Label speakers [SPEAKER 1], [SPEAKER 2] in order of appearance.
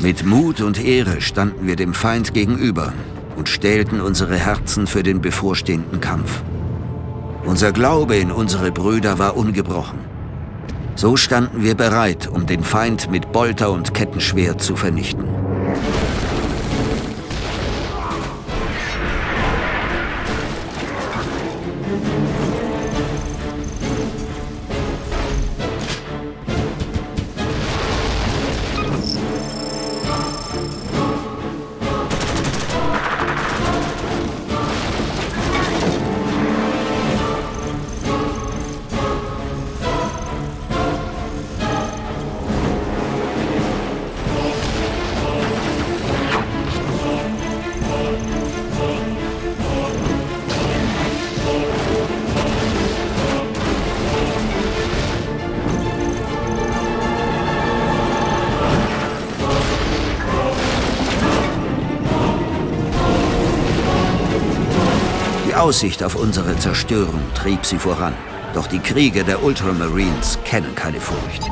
[SPEAKER 1] Mit Mut und Ehre standen wir dem Feind gegenüber und stählten unsere Herzen für den bevorstehenden Kampf. Unser Glaube in unsere Brüder war ungebrochen. So standen wir bereit, um den Feind mit Bolter und Kettenschwert zu vernichten. Aussicht auf unsere Zerstörung trieb sie voran. Doch die Krieger der Ultramarines kennen keine Furcht.